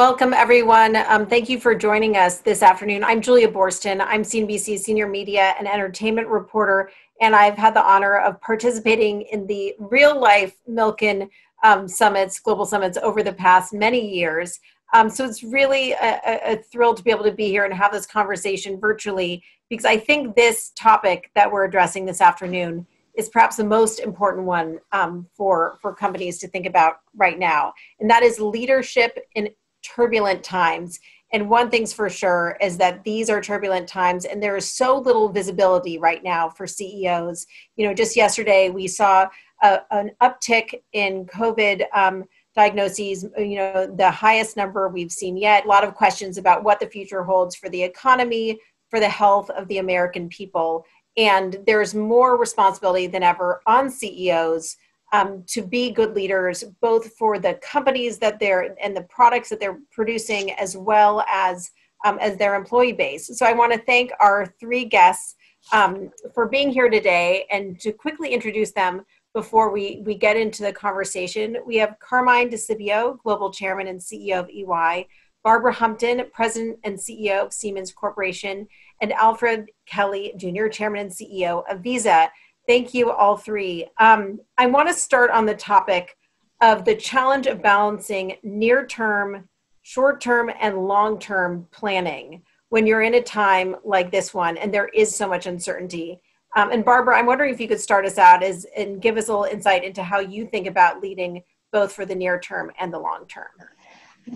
Welcome, everyone. Um, thank you for joining us this afternoon. I'm Julia Boorstin. I'm CNBC's senior media and entertainment reporter, and I've had the honor of participating in the real life Milken um, summits, global summits, over the past many years. Um, so it's really a, a, thrill to be able to be here and have this conversation virtually because I think this topic that we're addressing this afternoon is perhaps the most important one um, for, for companies to think about right now. And that is leadership in turbulent times. And one thing's for sure is that these are turbulent times, and there is so little visibility right now for CEOs. You know, just yesterday we saw a, an uptick in COVID um, diagnoses, you know, the highest number we've seen yet. A lot of questions about what the future holds for the economy, for the health of the American people. And there's more responsibility than ever on CEOs um, to be good leaders, both for the companies that they're and the products that they're producing, as well as um, as their employee base. So I want to thank our three guests um, for being here today, and to quickly introduce them before we we get into the conversation. We have Carmine Di Global Chairman and CEO of EY. Barbara Humpton, President and CEO of Siemens Corporation, and Alfred Kelly, Jr., Chairman and CEO of Visa. Thank you, all three. Um, I want to start on the topic of the challenge of balancing near term, short term, and long term planning when you're in a time like this one and there is so much uncertainty. Um, and Barbara, I'm wondering if you could start us out as, and give us a little insight into how you think about leading both for the near term and the long term.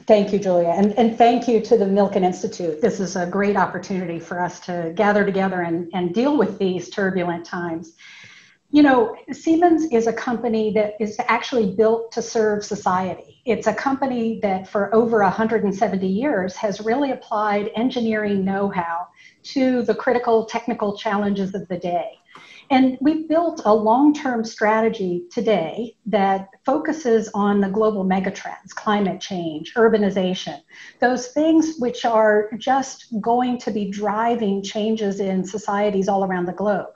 Thank you, Julia. And, and thank you to the Milken Institute. This is a great opportunity for us to gather together and, and deal with these turbulent times. You know, Siemens is a company that is actually built to serve society. It's a company that for over 170 years has really applied engineering know how to the critical technical challenges of the day. And we've built a long term strategy today that focuses on the global megatrends, climate change, urbanization, those things which are just going to be driving changes in societies all around the globe.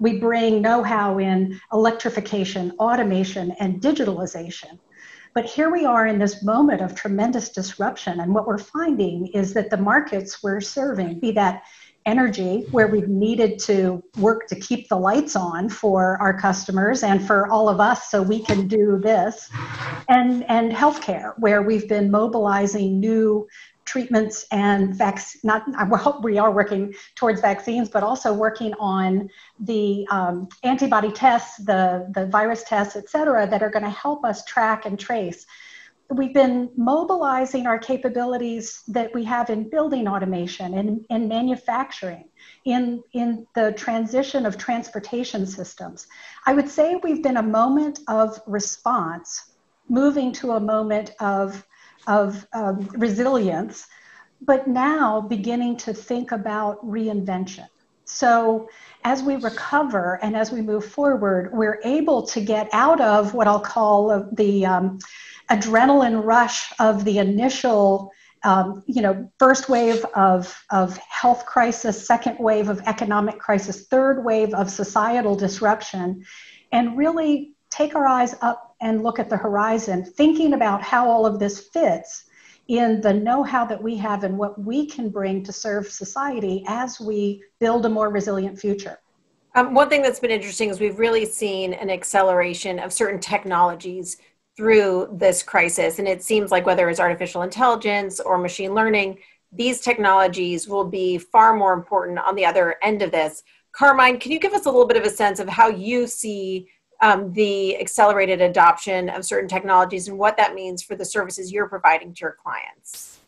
We bring know how in electrification, automation, and digitalization. But here we are in this moment of tremendous disruption. And what we're finding is that the markets we're serving, be that energy, where we've needed to work to keep the lights on for our customers and for all of us so we can do this, and, and healthcare, where we've been mobilizing new treatments and vaccine, not, we are working towards vaccines, but also working on the um, antibody tests, the, the virus tests, et cetera, that are going to help us track and trace. We've been mobilizing our capabilities that we have in building automation and in manufacturing, in, in the transition of transportation systems. I would say we've been a moment of response, moving to a moment of of um, resilience, but now beginning to think about reinvention. So, as we recover and as we move forward, we're able to get out of what I'll call the um, adrenaline rush of the initial, um, you know, first wave of, of health crisis, second wave of economic crisis, third wave of societal disruption, and really take our eyes up and look at the horizon, thinking about how all of this fits in the know how that we have and what we can bring to serve society as we build a more resilient future. Um, one thing that's been interesting is we've really seen an acceleration of certain technologies through this crisis. And it seems like whether it's artificial intelligence or machine learning, these technologies will be far more important on the other end of this. Carmine, can you give us a little bit of a sense of how you see um, the accelerated adoption of certain technologies and what that means for the services you're providing to your clients.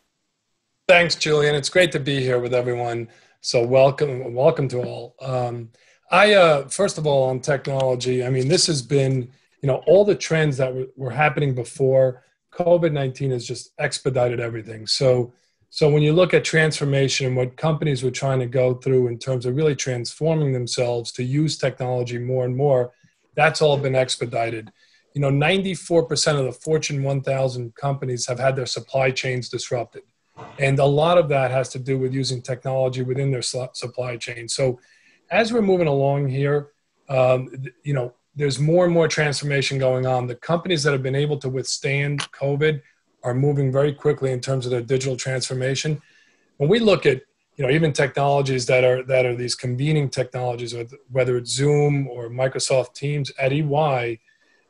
Thanks, Julian. It's great to be here with everyone. So welcome, welcome to all. Um, I uh, first of all on technology. I mean, this has been you know all the trends that were, were happening before COVID nineteen has just expedited everything. So so when you look at transformation and what companies were trying to go through in terms of really transforming themselves to use technology more and more, that's all been expedited. You know, 94% of the Fortune 1000 companies have had their supply chains disrupted. And a lot of that has to do with using technology within their supply chain. So as we're moving along here, um, you know, there's more and more transformation going on. The companies that have been able to withstand COVID are moving very quickly in terms of their digital transformation. When we look at you know even technologies that are that are these convening technologies, whether it's Zoom or Microsoft Teams at EY,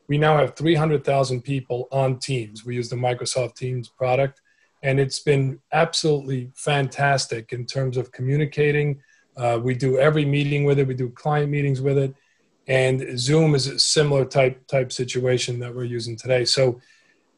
we now have 300,000 people on Teams. We use the Microsoft Teams product, and it's been absolutely fantastic in terms of communicating. Uh, we do every meeting with it. We do client meetings with it, and Zoom is a similar type type situation that we're using today. So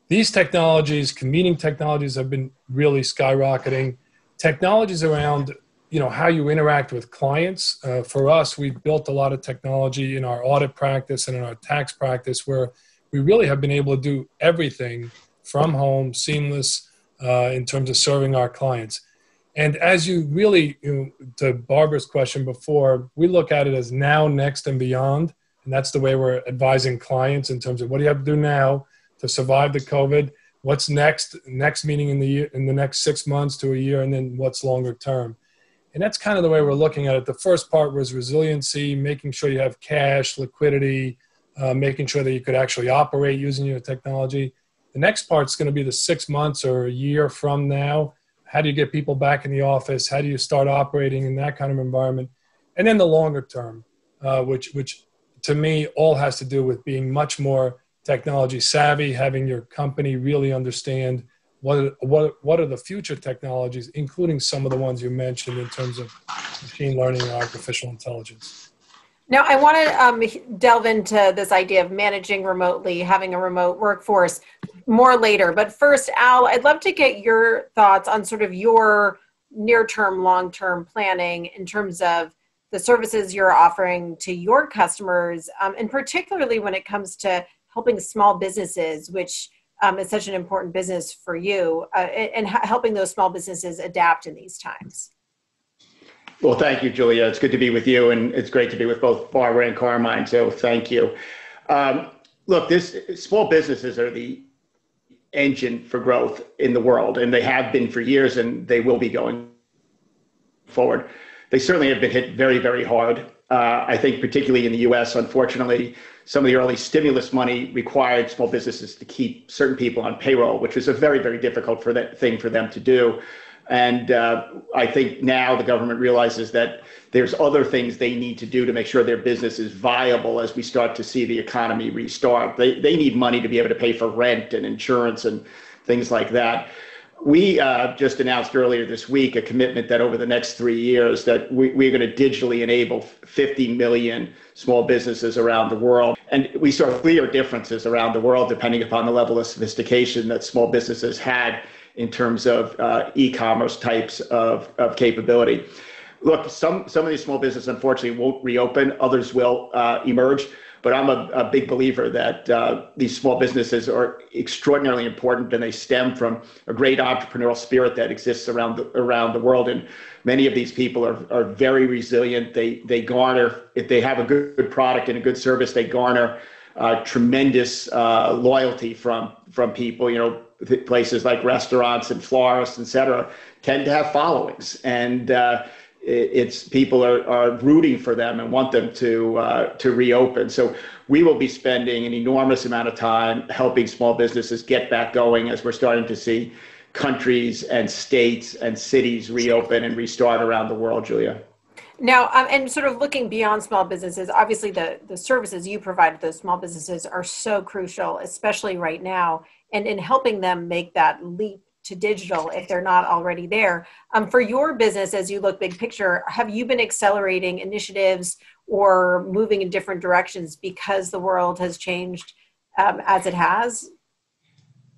these technologies, convening technologies, have been really skyrocketing. Technologies around you know how you interact with clients. Uh, for us, we've built a lot of technology in our audit practice and in our tax practice, where we really have been able to do everything from home, seamless uh, in terms of serving our clients. And as you really, you know, to Barbara's question before, we look at it as now, next, and beyond. And that's the way we're advising clients in terms of what do you have to do now to survive the COVID? What's next? Next meeting in the year, in the next six months to a year, and then what's longer term? And that's kind of the way we're looking at it. The first part was resiliency, making sure you have cash, liquidity, uh, making sure that you could actually operate using your technology. The next part is going to be the six months or a year from now. How do you get people back in the office? How do you start operating in that kind of environment? And then the longer term, uh, which, which to me all has to do with being much more technology savvy, having your company really understand what what what are the future technologies, including some of the ones you mentioned in terms of machine learning and artificial intelligence? Now, I want to um, delve into this idea of managing remotely, having a remote workforce more later. But first, Al, I'd love to get your thoughts on sort of your near term, long term planning in terms of the services you're offering to your customers, um, and particularly when it comes to helping small businesses, which um, is such an important business for you uh, and helping those small businesses adapt in these times. Well, thank you, Julia. It's good to be with you, and it's great to be with both Barbara and Carmine. So, thank you. Um, look, this small businesses are the engine for growth in the world, and they have been for years, and they will be going forward. They certainly have been hit very, very hard. Uh, I think, particularly in the U.S., unfortunately, some of the early stimulus money required small businesses to keep certain people on payroll, which was a very, very difficult for that thing for them to do. And uh, I think now the government realizes that there's other things they need to do to make sure their business is viable as we start to see the economy restart. They, they need money to be able to pay for rent and insurance and things like that we uh, just announced earlier this week a commitment that over the next three years that we, we're going to digitally enable 50 million small businesses around the world. And we saw clear differences around the world depending upon the level of sophistication that small businesses had in terms of uh, e-commerce types of, of capability. Look some, some of these small businesses unfortunately won't reopen. Others will uh, emerge but I'm a, a big believer that uh, these small businesses are extraordinarily important, and they stem from a great entrepreneurial spirit that exists around the, around the world. And many of these people are, are very resilient. They they garner if they have a good, good product and a good service, they garner uh, tremendous uh, loyalty from from people. You know, places like restaurants and florists, et cetera, tend to have followings and uh, it's people are, are rooting for them and want them to uh, to reopen. So we will be spending an enormous amount of time helping small businesses get back going as we're starting to see countries and states and cities reopen and restart around the world, Julia. Now, um, and sort of looking beyond small businesses, obviously the, the services you provide to those small businesses are so crucial, especially right now, and in helping them make that leap to digital if they're not already there. Um, for your business, as you look big picture, have you been accelerating initiatives or moving in different directions because the world has changed um, as it has?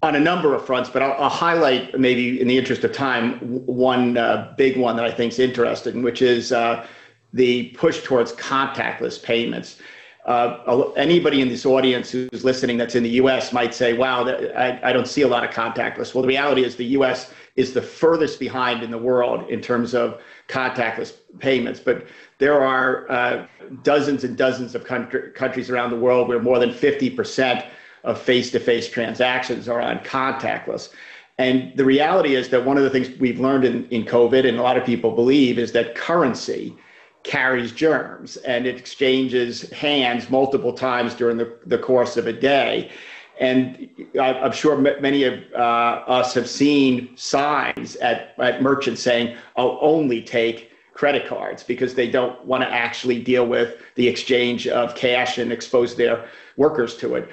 On a number of fronts, but I'll, I'll highlight maybe in the interest of time one uh, big one that I think is interesting, which is uh, the push towards contactless payments uh, anybody in this audience who's listening that's in the US might say, wow, I, I don't see a lot of contactless. Well, the reality is the US is the furthest behind in the world in terms of contactless payments. But there are uh, dozens and dozens of country, countries around the world where more than 50% of face to face transactions are on contactless. And the reality is that one of the things we've learned in, in COVID, and a lot of people believe, is that currency carries germs and it exchanges hands multiple times during the, the course of a day. And I'm sure many of uh, us have seen signs at, at merchants saying, I'll only take credit cards because they don't want to actually deal with the exchange of cash and expose their workers to it.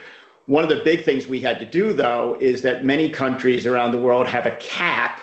One of the big things we had to do, though, is that many countries around the world have a cap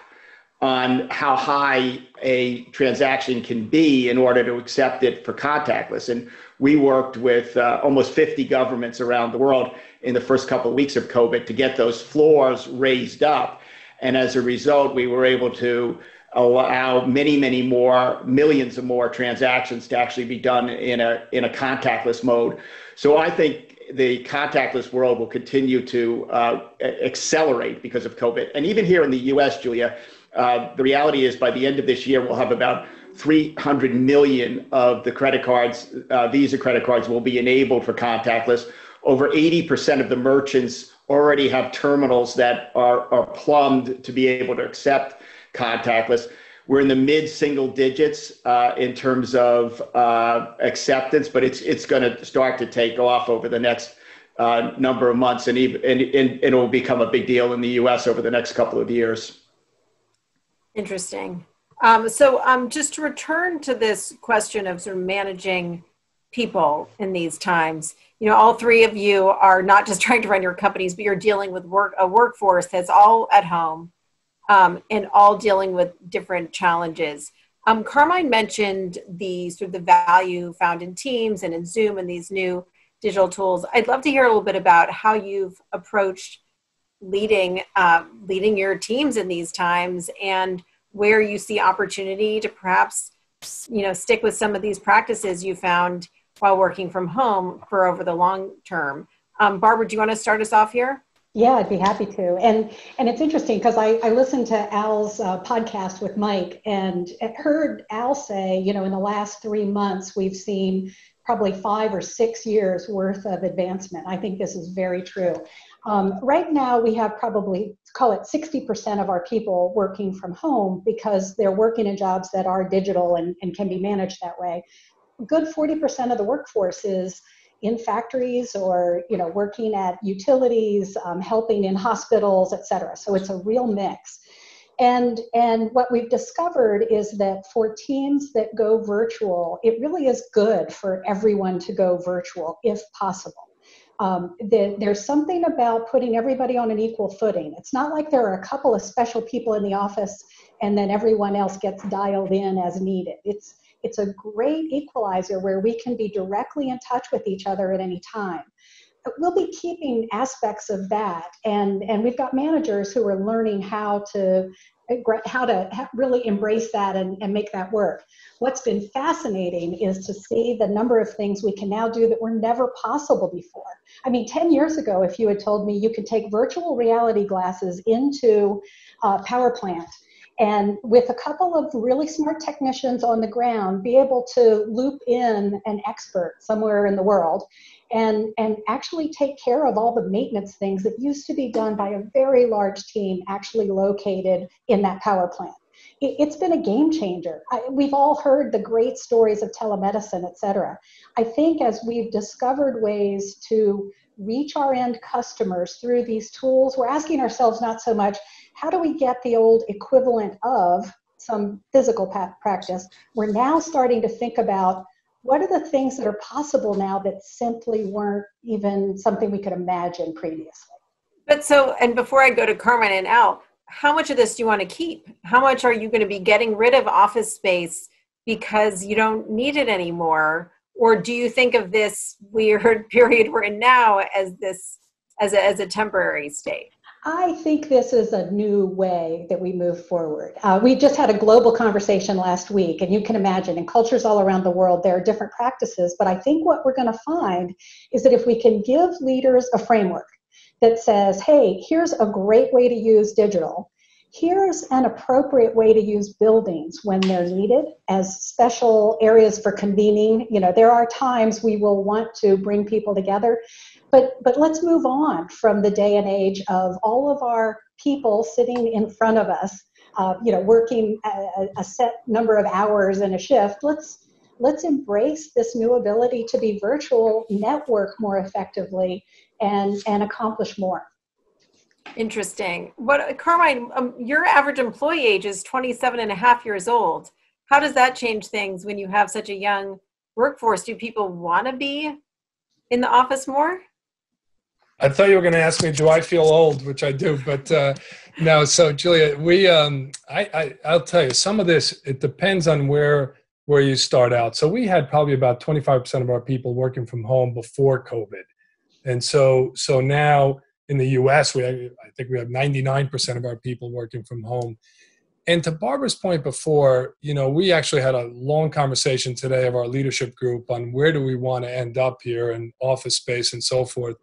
on how high a transaction can be in order to accept it for contactless. And we worked with uh, almost 50 governments around the world in the first couple of weeks of COVID to get those floors raised up. And as a result, we were able to allow many, many more, millions of more transactions to actually be done in a, in a contactless mode. So I think the contactless world will continue to uh, accelerate because of COVID. And even here in the US, Julia, uh, the reality is by the end of this year, we'll have about 300 million of the credit cards, uh, Visa credit cards, will be enabled for contactless. Over 80% of the merchants already have terminals that are, are plumbed to be able to accept contactless. We're in the mid single digits uh, in terms of uh, acceptance, but it's it's going to start to take off over the next uh, number of months, and, even, and, and it will become a big deal in the U.S. over the next couple of years. Interesting. Um, so, um, just to return to this question of sort of managing people in these times, you know, all three of you are not just trying to run your companies, but you're dealing with work a workforce that's all at home um, and all dealing with different challenges. Um, Carmine mentioned the sort of the value found in Teams and in Zoom and these new digital tools. I'd love to hear a little bit about how you've approached leading uh, leading your teams in these times and where you see opportunity to perhaps you know stick with some of these practices you found while working from home for over the long term. Um, Barbara, do you want to start us off here? Yeah, I'd be happy to. And and it's interesting because I, I listened to Al's uh, podcast with Mike and heard Al say, you know, in the last three months, we've seen probably five or six years worth of advancement. I think this is very true. Um, right now, we have probably call it 60% of our people working from home because they're working in jobs that are digital and, and can be managed that way. A Good 40% of the workforce is in factories or you know working at utilities um, helping in hospitals et cetera so it's a real mix and and what we've discovered is that for teams that go virtual it really is good for everyone to go virtual if possible. Um, the, there's something about putting everybody on an equal footing. It's not like there are a couple of special people in the office and then everyone else gets dialed in as needed. It's it's a great equalizer where we can be directly in touch with each other at any time. We'll be keeping aspects of that, and and we've got managers who are learning how to how to really embrace that and, and make that work. What's been fascinating is to see the number of things we can now do that were never possible before. I mean, 10 years ago, if you had told me you could take virtual reality glasses into a power plant and with a couple of really smart technicians on the ground be able to loop in an expert somewhere in the world and and actually take care of all the maintenance things that used to be done by a very large team actually located in that power plant. It, has been a game changer. I, we've all heard the great stories of telemedicine et cetera. I think as we've discovered ways to reach our end customers through these tools we're asking ourselves not so much how do we get the old equivalent of some physical practice? We're now starting to think about what are the things that are possible now that simply weren't even something we could imagine previously. But so, and before I go to Carmine and Al, how much of this do you want to keep? How much are you going to be getting rid of office space because you don't need it anymore? Or do you think of this weird period we're in now as this as a, as a temporary state? I think this is a new way that we move forward. Uh, we just had a global conversation last week, and you can imagine in cultures all around the world, there are different practices. But I think what we're going to find is that if we can give leaders a framework that says, hey, here's a great way to use digital, here's an appropriate way to use buildings when they're needed as special areas for convening. You know, there are times we will want to bring people together but, but let's move on from the day and age of all of our people sitting in front of us, uh, you know, working a, a set number of hours in a shift. Let's let's embrace this new ability to be virtual, network more effectively, and, and accomplish more. Interesting. What, Carmine, um, your average employee age is 27 and a half years old. How does that change things when you have such a young workforce? Do people want to be in the office more? I thought you were going to ask me, do I feel old? Which I do, but uh, no. So, Julia, we, um, I, I, I'll tell you, some of this it depends on where where you start out. So, we had probably about twenty five percent of our people working from home before COVID, and so so now in the U.S., we I think we have ninety nine percent of our people working from home. And to Barbara's point before, you know, we actually had a long conversation today of our leadership group on where do we want to end up here in office space and so forth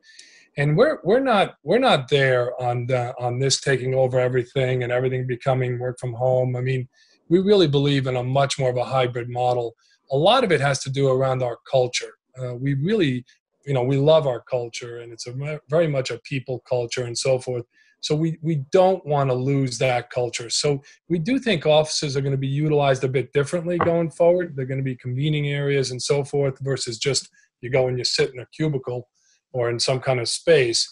and we're we're not we're not there on the, on this taking over everything and everything becoming work from home. I mean, we really believe in a much more of a hybrid model. A lot of it has to do around our culture. Uh, we really, you know, we love our culture, and it's a very much a people culture and so forth. So we we don't want to lose that culture. So we do think offices are going to be utilized a bit differently going forward. They're going to be convening areas and so forth versus just you go and you sit in a cubicle or in some kind of space.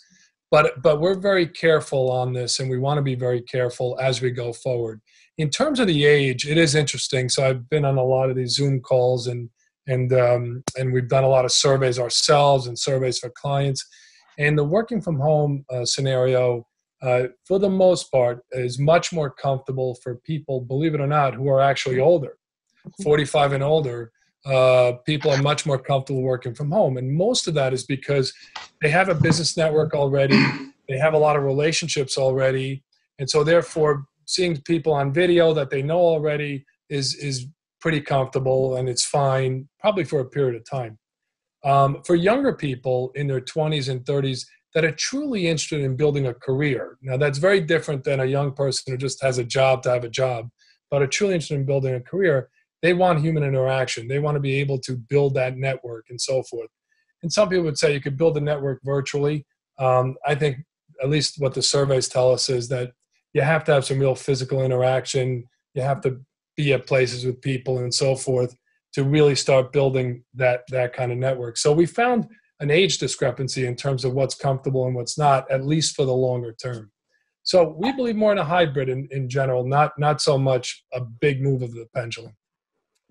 But, but we're very careful on this and we want to be very careful as we go forward. In terms of the age, it is interesting. So I've been on a lot of these Zoom calls and, and, um, and we've done a lot of surveys ourselves and surveys for clients. And the working from home uh, scenario, uh, for the most part, is much more comfortable for people, believe it or not, who are actually older, 45 and older, uh, people are much more comfortable working from home. And most of that is because they have a business network already, they have a lot of relationships already. And so, therefore, seeing people on video that they know already is, is pretty comfortable and it's fine, probably for a period of time. Um, for younger people in their 20s and 30s that are truly interested in building a career, now that's very different than a young person who just has a job to have a job, but are truly interested in building a career they want human interaction. They want to be able to build that network and so forth. And some people would say you could build a network virtually. Um, I think at least what the surveys tell us is that you have to have some real physical interaction. You have to be at places with people and so forth to really start building that that kind of network. So we found an age discrepancy in terms of what's comfortable and what's not, at least for the longer term. So we believe more in a hybrid in, in general, not not so much a big move of the pendulum.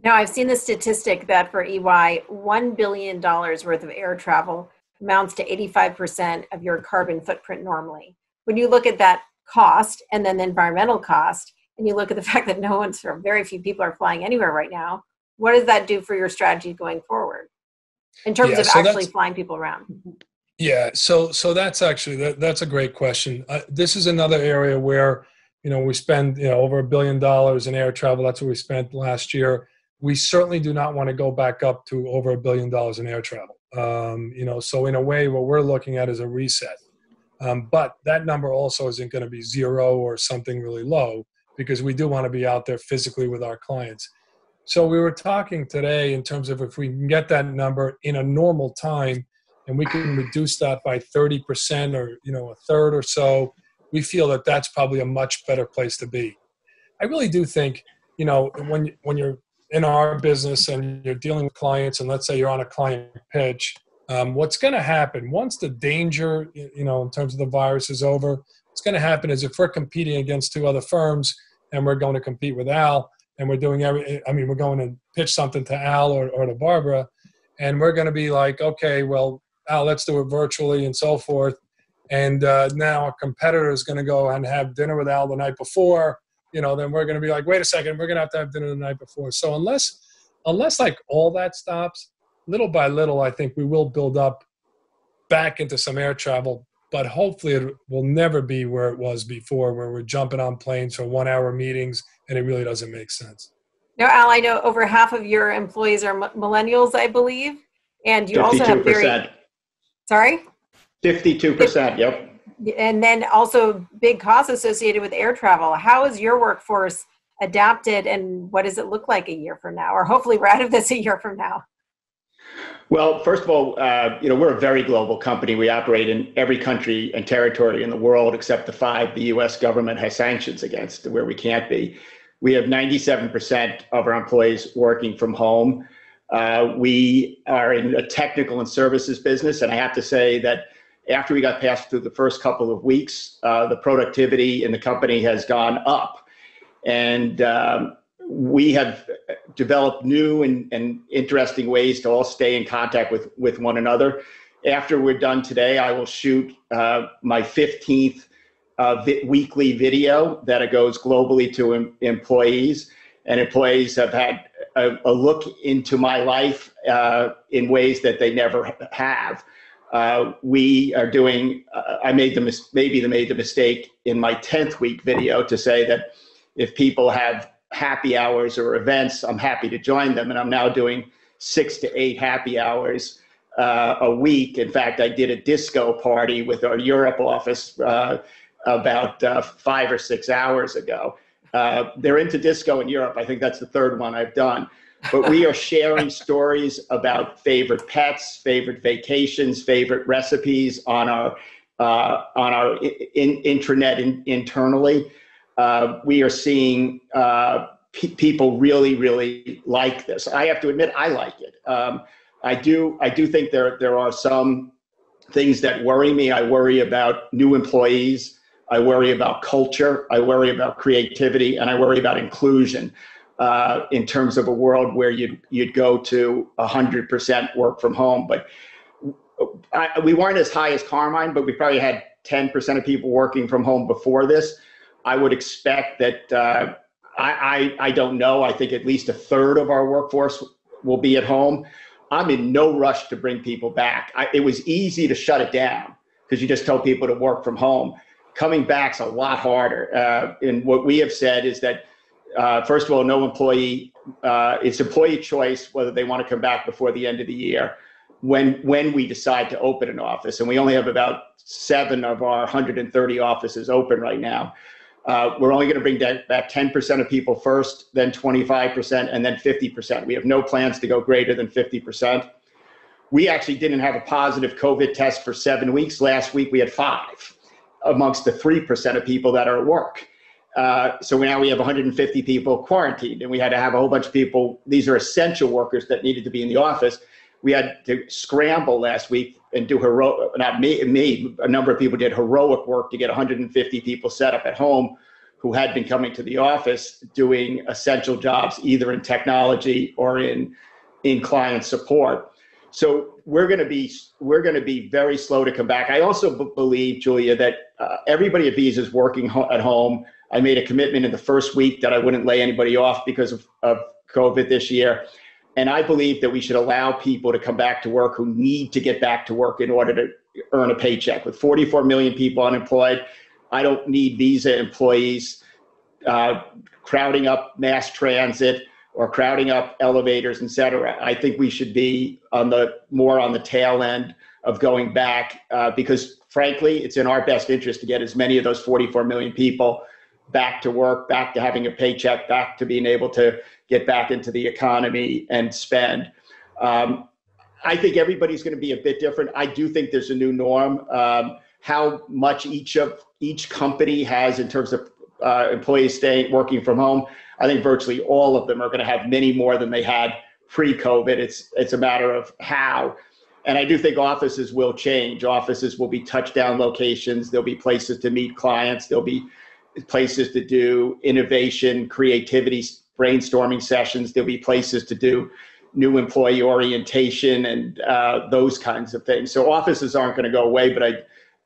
Now, I've seen the statistic that for EY, $1 billion worth of air travel amounts to 85% of your carbon footprint normally. When you look at that cost and then the environmental cost, and you look at the fact that no one's or very few people are flying anywhere right now, what does that do for your strategy going forward in terms yeah, of so actually flying people around? Yeah, so so that's actually that, that's a great question. Uh, this is another area where you know we spend you know over a billion dollars in air travel. That's what we spent last year we certainly do not want to go back up to over a billion dollars in air travel. Um, you know, so in a way, what we're looking at is a reset. Um, but that number also isn't going to be zero or something really low because we do want to be out there physically with our clients. So we were talking today in terms of if we can get that number in a normal time and we can reduce that by 30% or you know a third or so, we feel that that's probably a much better place to be. I really do think you know when when you're in our business and you're dealing with clients and let's say you're on a client pitch um, what's going to happen? Once the danger you know in terms of the virus is over what's going to happen is if we're competing against two other firms and we're going to compete with al and we're doing every i mean we're going to pitch something to al or, or to barbara and we're going to be like okay well al let's do it virtually and so forth. And uh, now a competitor is going to go and have dinner with al the night before you know, then we're going to be like, wait a second, we're going to have to have dinner the night before. So unless, unless like all that stops, little by little, I think we will build up back into some air travel. But hopefully, it will never be where it was before, where we're jumping on planes for one-hour meetings, and it really doesn't make sense. Now, Al, I know over half of your employees are millennials, I believe, and you 52%. also have very. Sorry. Fifty-two percent. Yep and then also big costs associated with air travel. How is your workforce adapted and what does it look like a year from now? Or hopefully we're out of this a year from now. Well, first of all, uh, you know we're a very global company. We operate in every country and territory in the world except the five the U.S. government has sanctions against, where we can't be. We have 97% of our employees working from home. Uh, we are in a technical and services business, and I have to say that after we got past through the first couple of weeks, uh, the productivity in the company has gone up. And um, we have developed new and, and interesting ways to all stay in contact with, with one another. After we're done today, I will shoot uh, my 15th uh, vi- weekly video that goes globally to em- employees. And employees have had a, a look into my life uh, in ways that they never have. Uh, we are doing, uh, I made the mis- maybe the made the mistake in my 10th week video to say that if people have happy hours or events, I'm happy to join them. And I'm now doing six to eight happy hours uh, a week. In fact, I did a disco party with our Europe office uh, about uh, five or six hours ago. Uh, they're into disco in Europe. I think that's the third one I've done. But we are sharing stories about favorite pets, favorite vacations, favorite recipes on our uh, on our in, intranet in, internally uh, we are seeing uh, people really, really like this. I have to admit, I like it. Um, I do. I do think there there are some things that worry me. I worry about new employees. I worry about culture. I worry about creativity, and I worry about inclusion. Uh, in terms of a world where you'd you'd go to 100% work from home, but I, we weren't as high as Carmine, but we probably had 10% of people working from home before this. I would expect that uh, I, I, I don't know. I think at least a third of our workforce will be at home. I'm in no rush to bring people back. I, it was easy to shut it down because you just tell people to work from home. Coming back's a lot harder. Uh, and what we have said is that uh, first of all, no employee. Uh, it's employee choice whether they want to come back before the end of the year. When when we decide to open an office, and we only have about seven of our 130 offices open right now. Uh, we're only going to bring back 10% of people first, then 25%, and then 50%. We have no plans to go greater than 50%. We actually didn't have a positive COVID test for seven weeks. Last week we had five amongst the 3% of people that are at work. Uh, so now we have 150 people quarantined, and we had to have a whole bunch of people. These are essential workers that needed to be in the office. We had to scramble last week and do heroic, not me, me, a number of people did heroic work to get 150 people set up at home who had been coming to the office doing essential jobs, either in technology or in, in client support. So we're going to be we're going to be very slow to come back. I also b- believe, Julia, that uh, everybody at Visa is working ho- at home. I made a commitment in the first week that I wouldn't lay anybody off because of, of COVID this year. And I believe that we should allow people to come back to work who need to get back to work in order to earn a paycheck. With 44 million people unemployed, I don't need Visa employees uh, crowding up mass transit or crowding up elevators, et cetera. I think we should be on the more on the tail end of going back uh, because, frankly, it's in our best interest to get as many of those 44 million people back to work, back to having a paycheck, back to being able to get back into the economy and spend. Um, I think everybody's going to be a bit different. I do think there's a new norm. Um, how much each of each company has in terms of uh, employees staying working from home, I think virtually all of them are going to have many more than they had pre-COVID. It's it's a matter of how. And I do think offices will change. Offices will be touchdown locations. There'll be places to meet clients. There'll be places to do innovation, creativity brainstorming sessions. There'll be places to do new employee orientation and uh, those kinds of things. So offices aren't going to go away, but I,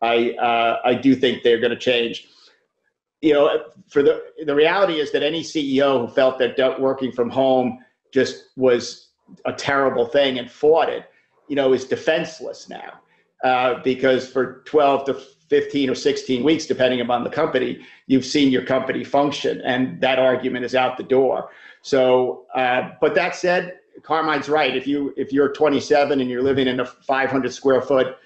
I, uh, I do think they're going to change. You know, for the the reality is that any CEO who felt that working from home just was a terrible thing and fought it, you know, is defenseless now. Uh, because for 12 to 15 or 16 weeks, depending upon the company, you've seen your company function, and that argument is out the door. So, uh, but that said, Carmine's right. If you if you're 27 and you're living in a 500 square foot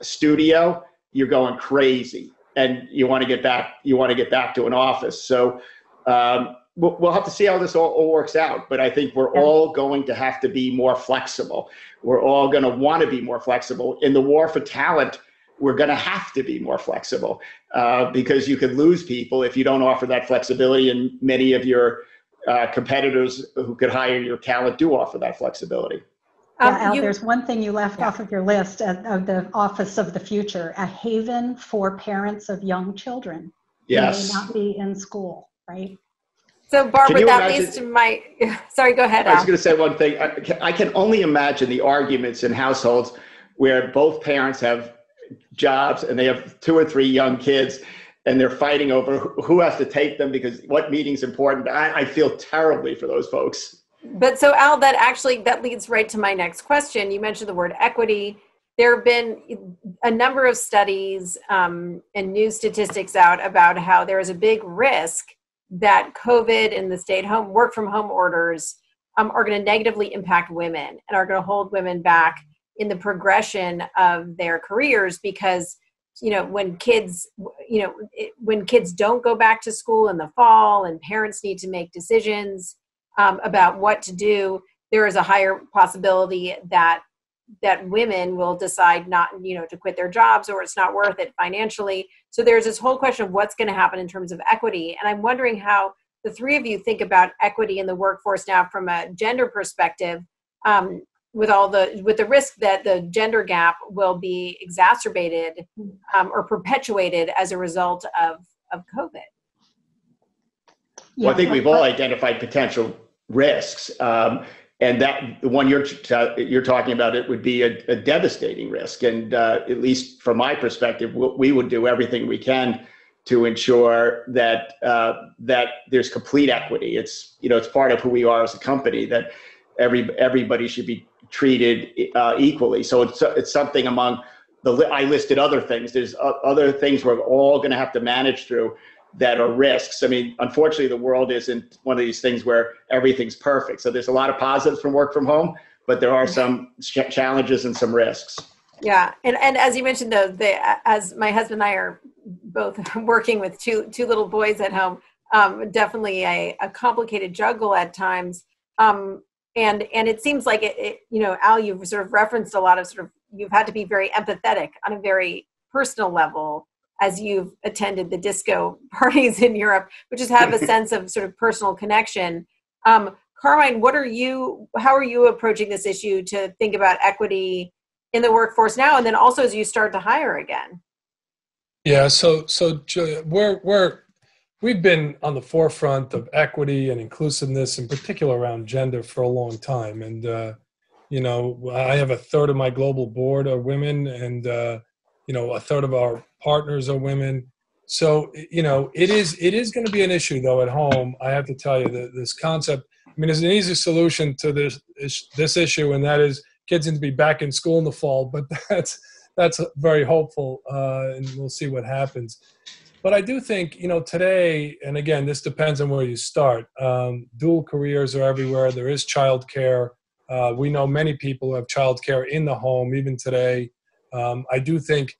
studio, you're going crazy, and you want to get back. You want to get back to an office. So. Um, we'll, we'll have to see how this all, all, works out. But I think we're yeah. all going to have to be more flexible. We're all going to want to be more flexible. In the war for talent, we're going to have to be more flexible uh, because you could lose people if you don't offer that flexibility. And many of your uh, competitors who could hire your talent do offer that flexibility. Um, yeah, Al, you, there's one thing you left yeah. off of your list of, of, the Office of the Future, a haven for parents of young children yes. who may not be in school, right? So, Barbara, that leads to my. Sorry, go ahead. I was going to say one thing. I can only imagine the arguments in households where both parents have jobs and they have two or three young kids and they're fighting over who has to take them because what meeting's important. I, I feel terribly for those folks. But so Al, that actually that leads right to my next question. You mentioned the word equity. There have been a number of studies um, and new statistics out about how there is a big risk that COVID and the stay-at-home, work from home orders um, are going to negatively impact women and are going to hold women back in the progression of their careers because you know when kids you know it, when kids don't go back to school in the fall and parents need to make decisions um, about what to do there is a higher possibility that that women will decide not you know to quit their jobs or it's not worth it financially. So there's this whole question of what's going to happen in terms of equity. And i'm wondering how the three of you think about equity in the workforce now from a gender perspective um, with all the with the risk that the gender gap will be exacerbated um, or perpetuated as a result of of covid. Well, i think we've all identified potential risks um, and that the one you're you're talking about it would be a, a devastating risk and uh, at least from my perspective we would do everything we can to ensure that uh, that there's complete equity it's you know it's part of who we are as a company that every everybody should be treated uh, equally. So it's it's something among the I listed other things. There's other things we're all going to have to manage through that are risks. I mean, unfortunately, the world isn't one of these things where everything's perfect. So there's a lot of positives from work from home, but there are some ch- challenges and some risks. Yeah, and and as you mentioned, though, as my husband and I are both working with two two little boys at home, um, definitely a, a complicated juggle at times. Um, and and it seems like it, it, you know al you've sort of referenced a lot of sort of you've had to be very empathetic on a very personal level as you've attended the disco parties in europe which is have a sense of sort of personal connection um, carmine what are you how are you approaching this issue to think about equity in the workforce now and then also as you start to hire again yeah so so we're we're we've been on the forefront of equity and inclusiveness, in particular around gender, for a long time. And uh, you know, I have a third of my global board are women, and uh, you know, a third of our partners are women. So you know, it is it is going to be an issue though at home. I have to tell you that this concept. I mean, there's an easy solution to this this issue, and that is kids need to be back in school in the fall. But that's that's very hopeful, uh, and we'll see what happens. But I do think, you know, today, and again, this depends on where you start. Um, dual careers are everywhere. There is childcare. Uh, we know many people who have childcare in the home, even today. Um, I do think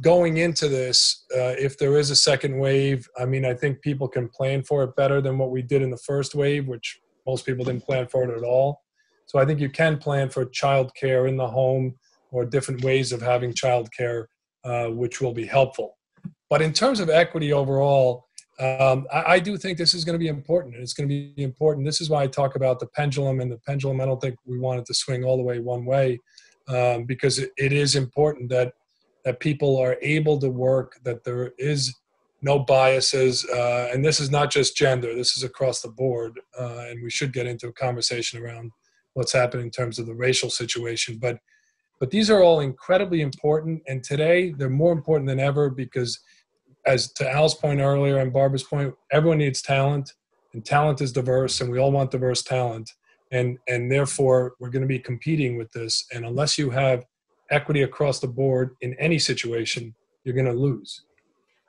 going into this, uh, if there is a second wave, I mean, I think people can plan for it better than what we did in the first wave, which most people didn't plan for it at all. So I think you can plan for childcare in the home or different ways of having childcare, uh, which will be helpful. But in terms of equity overall, um, I, I, do think this is going to be important. It's going to be important. This is why I talk about the pendulum and the pendulum. I don't think we want it to swing all the way one way um, because it, it is important that that people are able to work, that there is no biases, uh, and this is not just gender. This is across the board, uh, and we should get into a conversation around what's happening in terms of the racial situation. But but these are all incredibly important, and today they're more important than ever because as to Al's point earlier and Barbara's point, everyone needs talent, and talent is diverse, and we all want diverse talent, and and therefore we're going to be competing with this. And unless you have equity across the board in any situation, you're going to lose.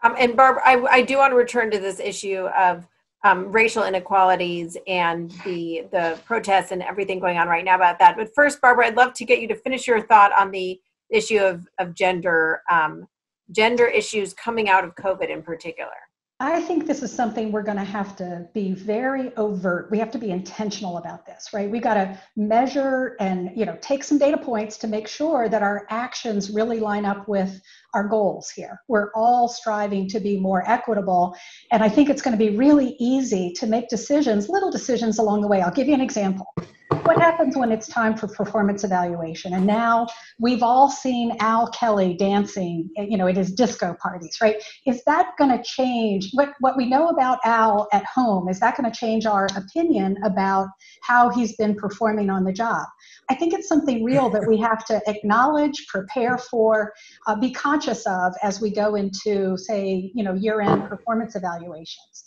Um, and Barbara, I, I do want to return to this issue of um, racial inequalities and the the protests and everything going on right now about that. But first, Barbara, I'd love to get you to finish your thought on the issue of of gender um, gender issues coming out of COVID in particular? I think this is something we're going to have to be very overt. We have to be intentional about this, right? We got to measure and, you know, take some data points to make sure that our actions really line up with our goals here. We're all striving to be more equitable, and I think it's going to be really easy to make decisions, little decisions along the way. I'll give you an example. What happens when it's time for performance evaluation? And now we've all seen Al Kelly dancing, you know, at his disco parties, right? Is that going to change what, what we know about Al at home? Is that going to change our opinion about how he's been performing on the job? I think it's something real that we have to acknowledge, prepare for, uh, be conscious of as we go into, say, you know, year-end performance evaluations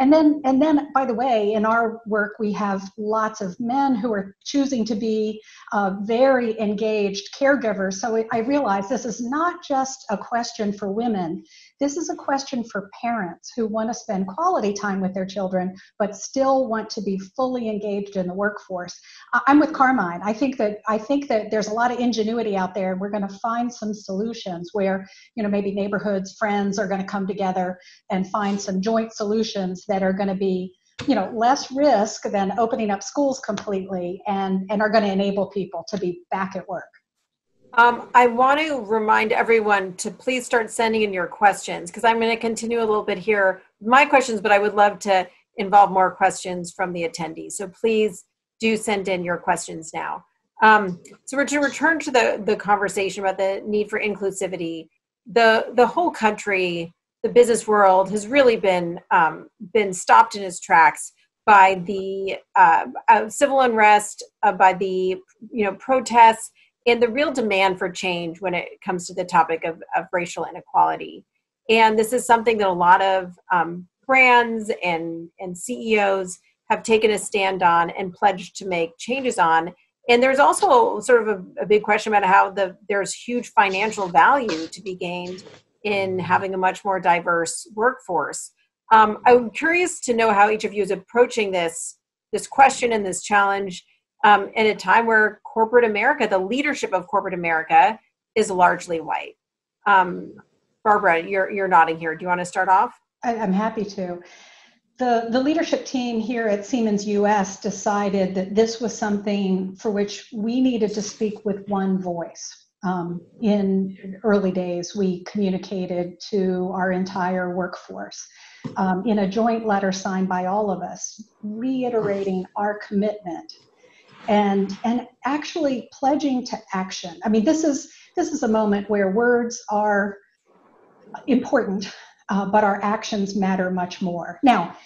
and then and then by the way in our work we have lots of men who are choosing to be uh, very engaged caregivers. So i realize this is not just a question for women this is a question for parents who want to spend quality time with their children, but still want to be fully engaged in the workforce. I'm with Carmine. I think that I think that there's a lot of ingenuity out there. and We're going to find some solutions where you know maybe neighborhoods, friends are going to come together and find some joint solutions that are going to be you know less risk than opening up schools completely and and are going to enable people to be back at work um, I want to remind everyone to please start sending in your questions because I'm going to continue a little bit here my questions, but I would love to involve more questions from the attendees. So please do send in your questions now. Um, so we're to return to the, the conversation about the need for inclusivity. The, the whole country, the business world has really been, um, been stopped in its tracks by the uh, uh, civil unrest, uh, by the you know protests, and the real demand for change when it comes to the topic of, of racial inequality. And this is something that a lot of um, brands and, and CEOs have taken a stand on and pledged to make changes on. And there's also sort of a, a big question about how the, there's huge financial value to be gained in having a much more diverse workforce. Um, I'm curious to know how each of you is approaching this, this question and this challenge um, in a time where corporate America, the leadership of corporate America, is largely white. Um, Barbara, you're you're nodding here. Do you want to start off? I, I'm happy to. The, the leadership team here at Siemens US decided that this was something for which we needed to speak with one voice. Um, in early days, we communicated to our entire workforce um, in a joint letter signed by all of us, reiterating our commitment and and actually pledging to action. I mean this is this is a moment where words are important uh, but our actions matter much more. Now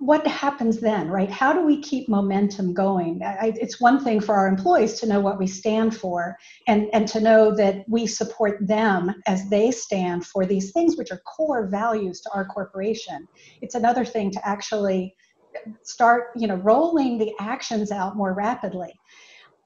what happens then right? How do we keep momentum going? I, it's one thing for our employees to know what we stand for and and to know that we support them as they stand for these things which are core values to our corporation. It's another thing to actually start you know rolling the actions out more rapidly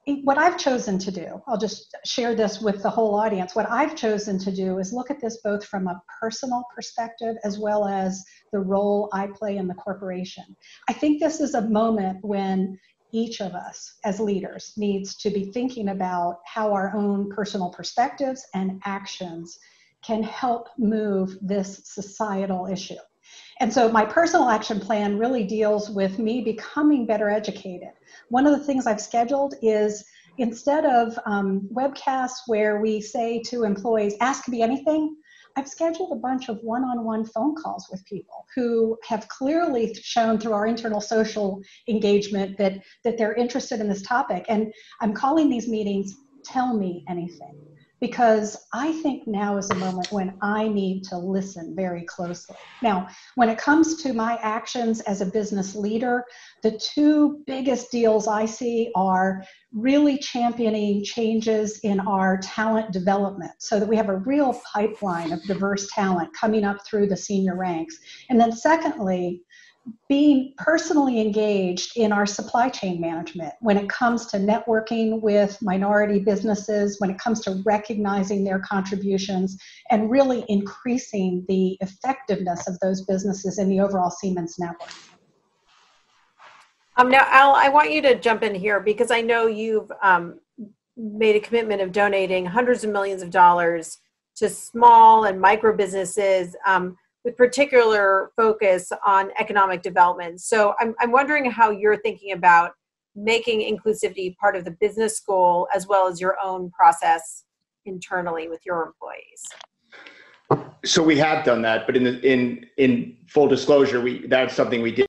what I've chosen to do, I'll just share this with the whole audience. What I've chosen to do is look at this both from a personal perspective as well as the role I play in the corporation. I think this is a moment when each of us as leaders needs to be thinking about how our own personal perspectives and actions can help move this societal issue. And so my personal action plan really deals with me becoming better educated. One of the things I've scheduled is instead of um, webcasts where we say to employees, ask me anything, I've scheduled a bunch of one on one phone calls with people who have clearly shown through our internal social engagement that, that they're interested in this topic. And I'm calling these meetings Tell Me Anything because I think now is a moment when I need to listen very closely. Now, when it comes to my actions as a business leader, the two biggest deals I see are really championing changes in our talent development so that we have a real pipeline of diverse talent coming up through the senior ranks. And then, secondly, being personally engaged in our supply chain management when it comes to networking with minority businesses, when it comes to recognizing their contributions, and really increasing the effectiveness of those businesses in the overall Siemens network. Um, now, Al, I want you to jump in here because I know you've um, made a commitment of donating hundreds of millions of dollars to small and micro businesses. Um, with particular focus on economic development. So I'm, I'm wondering how you're thinking about making inclusivity part of the business school as well as your own process internally with your employees. So we have done that, but in the, in in full disclosure, we that's something we did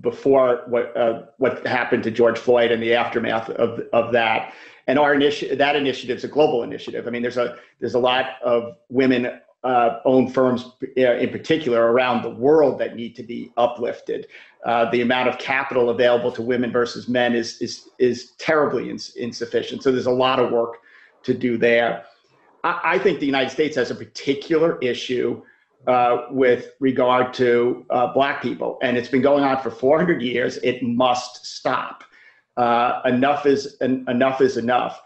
before what uh, what happened to George Floyd and the aftermath of of that. And our initiative, that initiative is a global initiative. I mean, there's a there's a lot of women uh, owned firms uh, in particular around the world that need to be uplifted. Uh, the amount of capital available to women versus men is is is terribly ins- insufficient. So there's a lot of work to do there. I, I think the United States has a particular issue uh, with regard to uh, black people, and it's been going on for 400 years. It must stop. Uh, enough is en- enough is enough,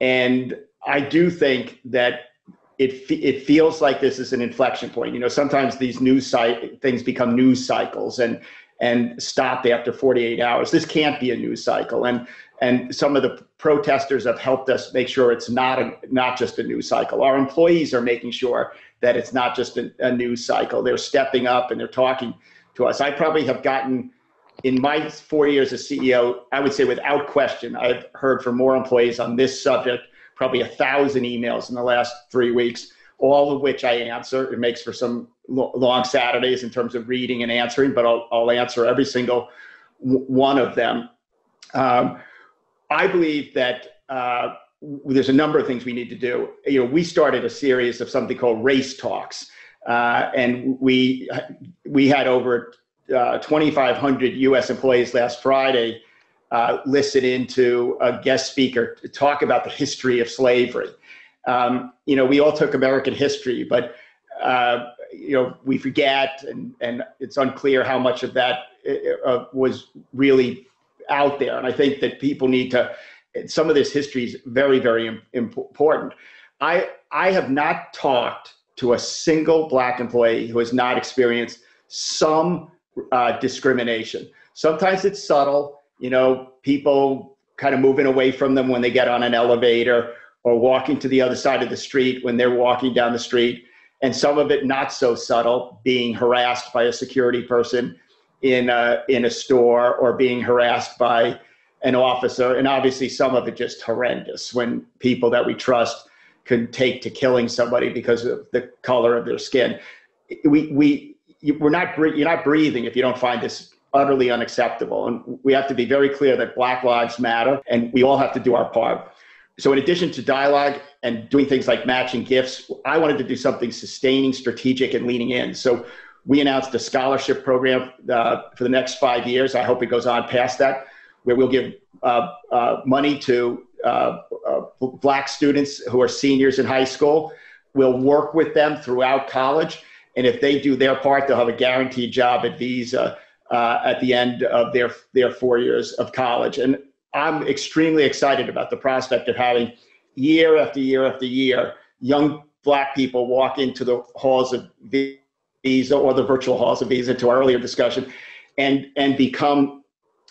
and I do think that it it feels like this is an inflection point. You know, sometimes these news things become news cycles and and stop after 48 hours. This can't be a news cycle, and and some of the protesters have helped us make sure it's not a not just a news cycle. Our employees are making sure that it's not just a, a news cycle. They're stepping up and they're talking to us. I probably have gotten in my four years as CEO, I would say without question, I've heard from more employees on this subject, probably a thousand emails in the last three weeks, all of which I answer. It makes for some long Saturdays in terms of reading and answering, but I'll, I'll answer every single one of them. Um, I believe that uh, there's a number of things we need to do. You know, we started a series of something called race talks, uh, and we we had over uh, 2,500 U.S. employees last Friday uh, listen into a guest speaker to talk about the history of slavery. Um, you know, we all took American history, but uh, you know we forget, and and it's unclear how much of that uh, was really out there. And I think that people need to some of this history is very, very important. I, I have not talked to a single black employee who has not experienced some uh, discrimination. Sometimes it's subtle, you know, people kind of moving away from them when they get on an elevator or walking to the other side of the street when they're walking down the street. And some of it not so subtle, being harassed by a security person in a, in a store or being harassed by an officer, and obviously some of it just horrendous when people that we trust could take to killing somebody because of the color of their skin. We we we're not you're not breathing if you don't find this utterly unacceptable, and we have to be very clear that Black Lives Matter, and we all have to do our part. So, in addition to dialogue and doing things like matching gifts, I wanted to do something sustaining, strategic, and leaning in. So, we announced a scholarship program uh, for the next five years. I hope it goes on past that where we'll give uh, uh, money to uh, uh, black students who are seniors in high school. We'll work with them throughout college. And if they do their part, they'll have a guaranteed job at Visa uh, at the end of their, their four years of college. And I'm extremely excited about the prospect of having year after year after year young black people walk into the halls of Visa or the virtual halls of Visa to our earlier discussion and, and become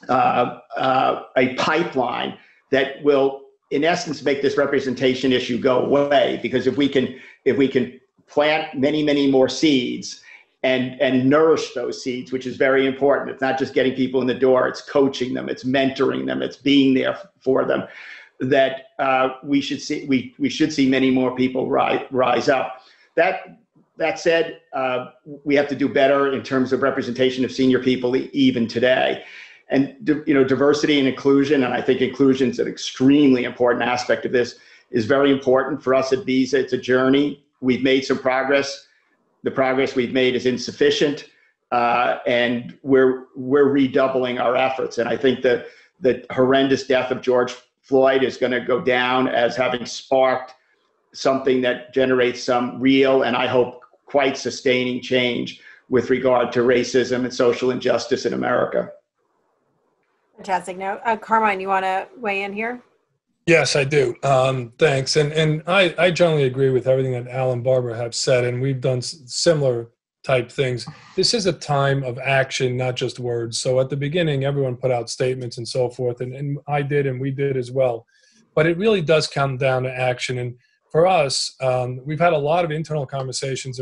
uh, uh, a pipeline that will, in essence, make this representation issue go away. Because if we can, if we can plant many, many more seeds and and nourish those seeds, which is very important. It's not just getting people in the door; it's coaching them, it's mentoring them, it's being there for them. That uh, we should see we we should see many more people rise rise up. That that said, uh, we have to do better in terms of representation of senior people even today and you know diversity and inclusion and i think inclusion is an extremely important aspect of this is very important for us at visa it's a journey we've made some progress the progress we've made is insufficient uh, and we're we're redoubling our efforts and i think that the horrendous death of george floyd is going to go down as having sparked something that generates some real and i hope quite sustaining change with regard to racism and social injustice in america Fantastic. Now, uh, Carmine, you want to weigh in here? Yes, I do. Um, thanks. And and I, I generally agree with everything that Al and Barbara have said, and we've done similar type things. This is a time of action, not just words. So at the beginning, everyone put out statements and so forth, and, and I did, and we did as well. But it really does come down to action. And for us, um, we've had a lot of internal conversations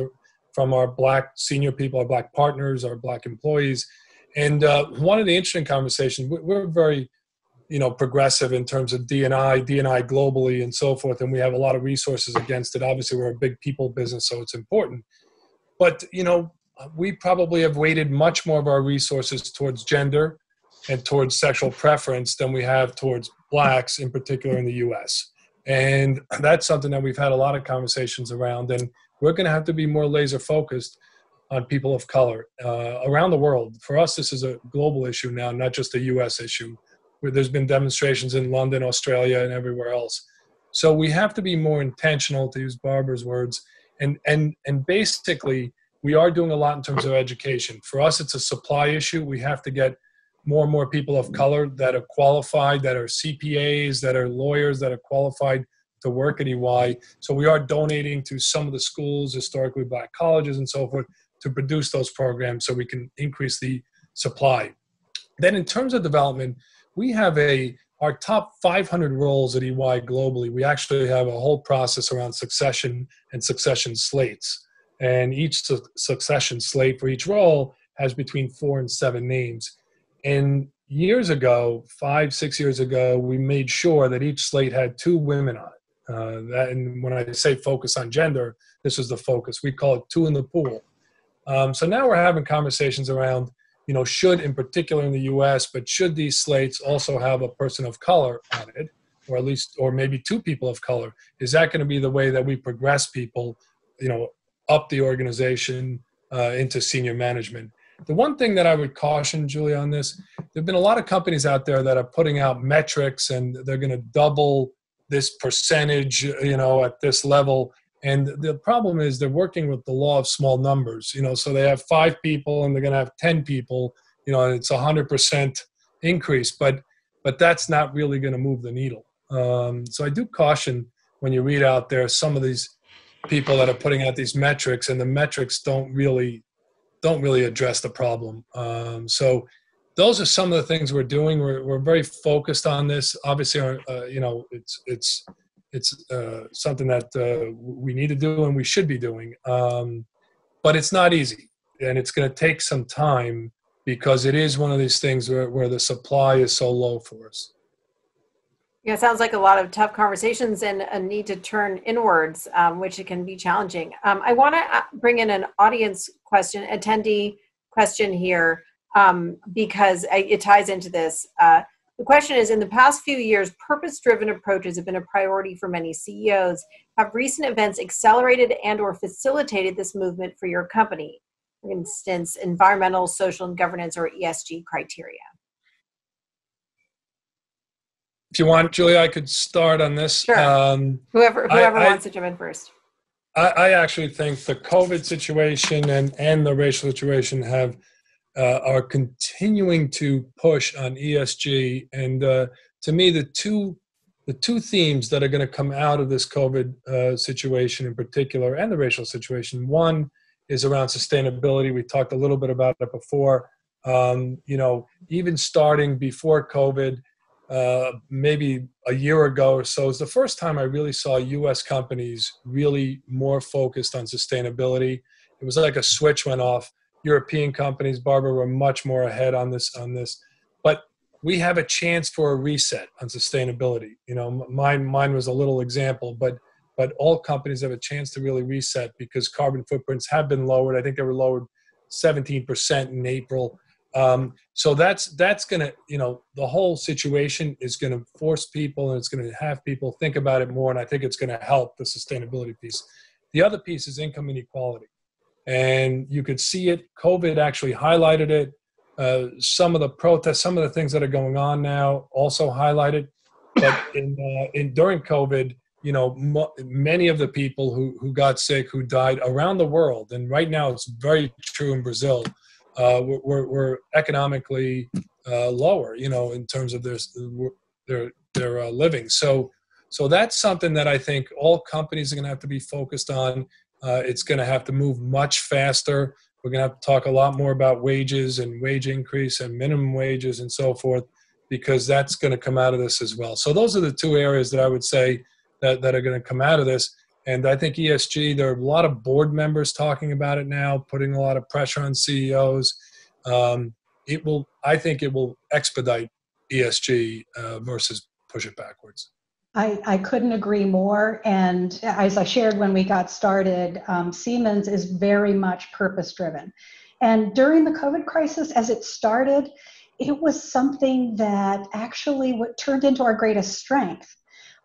from our black senior people, our black partners, our black employees, and uh, one of the interesting conversations, we're very, you know, progressive in terms of DNI, DNI globally, and so forth, and we have a lot of resources against it. Obviously, we're a big people business, so it's important. But you know, we probably have weighted much more of our resources towards gender and towards sexual preference than we have towards blacks, in particular in the US. And that's something that we've had a lot of conversations around. And we're going to have to be more laser focused on people of color uh, around the world. For us, this is a global issue now, not just a US issue. Where there's been demonstrations in London, Australia, and everywhere else. So we have to be more intentional, to use Barbara's words, and and and basically we are doing a lot in terms of education. For us, it's a supply issue. We have to get more and more people of color that are qualified, that are CPAs, that are lawyers, that are qualified to work at EY. So we are donating to some of the schools, historically black colleges and so forth, to produce those programs so we can increase the supply. Then in terms of development, we have a our top 500 roles at EY globally. We actually have a whole process around succession and succession slates. And each su- succession slate for each role has between four and seven names. And years ago, five, six years ago, we made sure that each slate had two women on it. Uh, that, and when I say focus on gender, this is the focus. We call it two in the pool. Um, so now we're having conversations around, you know, should, in particular in the U.S., but should these slates also have a person of color on it, or at least, or maybe two people of color? Is that going to be the way that we progress people, you know, up the organization uh, into senior management? The one thing that I would caution, Julie, on this, there have been a lot of companies out there that are putting out metrics and they're going to double this percentage, you know, at this level. And the problem is they're working with the law of small numbers, you know, so they have five people and they're going to have 10 people, you know, and it's a 100% increase, but, but that's not really going to move the needle. Um, so I do caution when you read out there some of these people that are putting out these metrics and the metrics don't really don't really address the problem. Um, so those are some of the things we're doing. We're, we're very focused on this. Obviously, uh, you know, it's it's it's uh, something that uh, we need to do and we should be doing. Um, but it's not easy, and it's going to take some time because it is one of these things where, where the supply is so low for us. Yeah, it sounds like a lot of tough conversations and a need to turn inwards, um, which it can be challenging. Um, I want to uh, bring in an audience question, attendee question here, um, because it ties into this. Uh, the question is In the past few years, purpose driven approaches have been a priority for many CEOs. Have recent events accelerated and or facilitated this movement for your company? For instance, environmental, social, and governance or ESG criteria? if you want, Julia, I could start on this. Sure. Um, whoever whoever I, wants I, to jump in first. I, I, actually think the COVID situation and and the racial situation have uh, are continuing to push on ESG, and uh, to me, the two the two themes that are going to come out of this COVID uh, situation in particular, and the racial situation, one is around sustainability. We talked a little bit about it before. Um, you know, even starting before COVID uh, maybe a year ago or so is the first time I really saw U.S. companies really more focused on sustainability. It was like a switch went off. European companies, Barbara, were much more ahead on this. On this, but we have a chance for a reset on sustainability. You know, mine mine was a little example, but but all companies have a chance to really reset because carbon footprints have been lowered. I think they were lowered 17% in April. Um, so that's that's going to you know the whole situation is going to force people and it's going to have people think about it more and i think it's going to help the sustainability piece the other piece is income inequality and you could see it covid actually highlighted it uh, some of the protests some of the things that are going on now also highlighted but in, uh, in during covid you know mo- many of the people who, who got sick who died around the world and right now it's very true in brazil uh, were, were economically uh, lower, you know, in terms of their their their uh, living. So so that's something that I think all companies are going to have to be focused on. Uh, it's going to have to move much faster. We're going to have to talk a lot more about wages and wage increase and minimum wages and so forth, because that's going to come out of this as well. So those are the two areas that I would say that, that are going to come out of this. And I think ESG, there are a lot of board members talking about it now, putting a lot of pressure on CEOs. Um, it will, I think, it will expedite ESG uh, versus push it backwards. I, I couldn't agree more. And as I shared when we got started, um, Siemens is very much purpose driven. And during the COVID crisis, as it started, it was something that actually what turned into our greatest strength.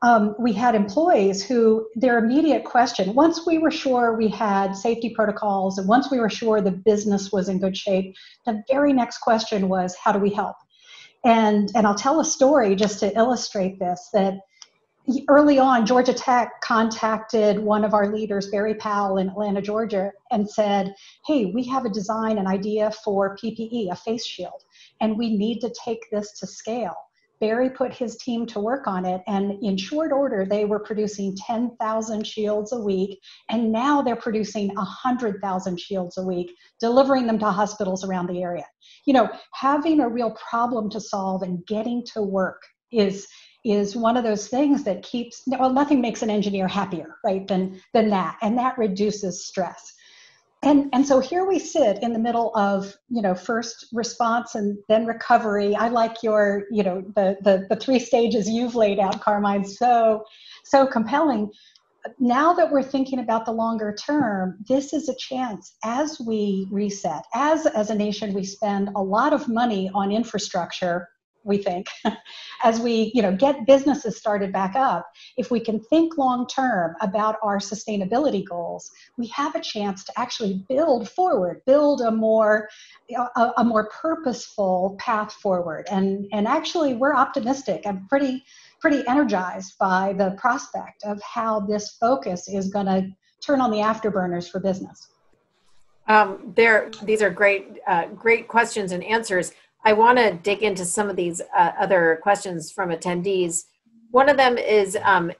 Um, we had employees who their immediate question once we were sure we had safety protocols and once we were sure the business was in good shape the very next question was how do we help and and i'll tell a story just to illustrate this that early on, Georgia Tech contacted one of our leaders, Barry Powell in Atlanta, Georgia, and said, Hey, we have a design, an idea for PPE, a face shield, and we need to take this to scale. Barry put his team to work on it, and in short order, they were producing 10,000 shields a week, and now they're producing 100,000 shields a week, delivering them to hospitals around the area. You know, having a real problem to solve and getting to work is is one of those things that keeps well nothing makes an engineer happier right than than that and that reduces stress. And and so here we sit in the middle of you know first response and then recovery. I like your you know the the, the three stages you've laid out carmine so so compelling. Now that we're thinking about the longer term this is a chance as we reset as as a nation we spend a lot of money on infrastructure we think as we you know get businesses started back up if we can think long term about our sustainability goals we have a chance to actually build forward build a more a, a more purposeful path forward. And and actually we're optimistic i'm pretty pretty energized by the prospect of how this focus is going to turn on the afterburners for business. Um, there these are great uh, great questions and answers I want to dig into some of these uh, other questions from attendees. One of them is um,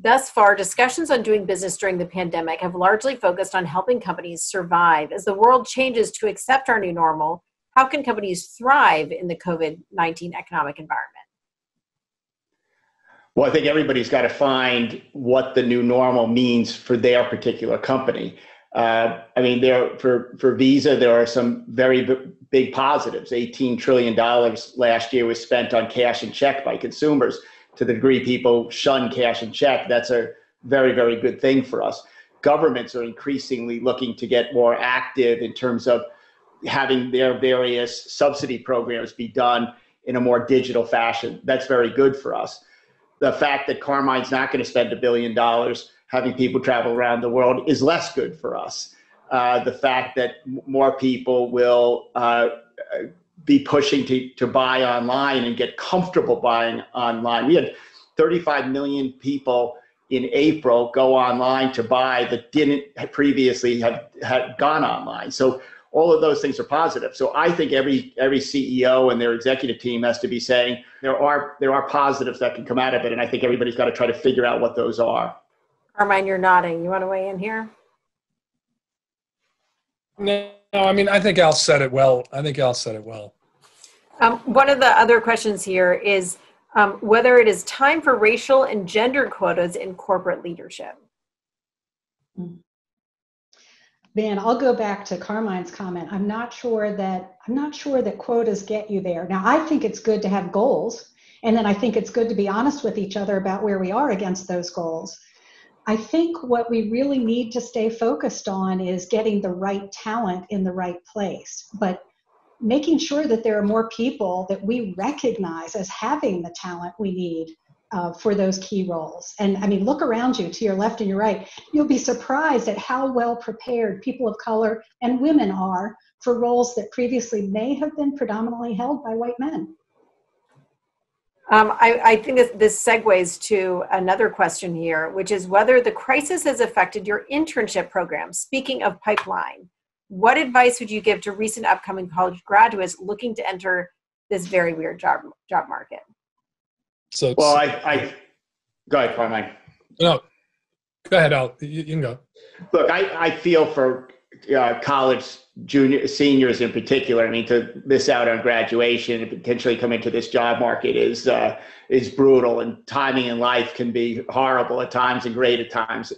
thus far, discussions on doing business during the pandemic have largely focused on helping companies survive. As the world changes to accept our new normal, how can companies thrive in the COVID 19 economic environment? Well, I think everybody's got to find what the new normal means for their particular company. Uh, I mean, there for for Visa, there are some very b- big positives. Eighteen trillion dollars last year was spent on cash and check by consumers. To the degree people shun cash and check, that's a very very good thing for us. Governments are increasingly looking to get more active in terms of having their various subsidy programs be done in a more digital fashion. That's very good for us. The fact that Carmine's not going to spend a billion dollars having people travel around the world is less good for us. Uh, the fact that more people will uh, be pushing to, to buy online and get comfortable buying online. We had 35 million people in April go online to buy that didn't previously have had gone online. So all of those things are positive. So I think every every CEO and their executive team has to be saying there are there are positives that can come out of it, and I think everybody's got to try to figure out what those are. Carmine, you're nodding. You want to weigh in here? No, I mean, I think Al said it well. I think Al said it well. Um, one of the other questions here is um, whether it is time for racial and gender quotas in corporate leadership. Man, I'll go back to Carmine's comment. I'm not sure that I'm not sure that quotas get you there. Now, I think it's good to have goals, and then I think it's good to be honest with each other about where we are against those goals. I think what we really need to stay focused on is getting the right talent in the right place, but making sure that there are more people that we recognize as having the talent we need uh, for those key roles. And I mean, look around you to your left and your right. You'll be surprised at how well prepared people of color and women are for roles that previously may have been predominantly held by white men. Um, I, I, think this, this segues to another question here, which is whether the crisis has affected your internship program. Speaking of pipeline, what advice would you give to recent upcoming college graduates looking to enter this very weird job job market? So, well, I, I go ahead, Carmine. No, go ahead, Al. You, you can go. Look, I, I feel for uh, college junior seniors in particular. I mean, to miss out on graduation and potentially come into this job market is uh, is brutal, and timing in life can be horrible at times and great at times.